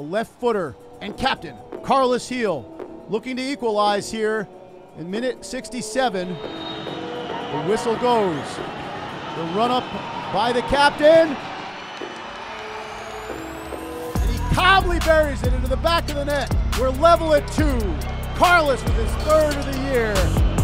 the left footer and captain, Carles Gil, looking to equalize here in minute 67. The whistle goes. The run up by the captain. And he calmly buries it into the back of the net. We're level at two. Carles with his third of the year.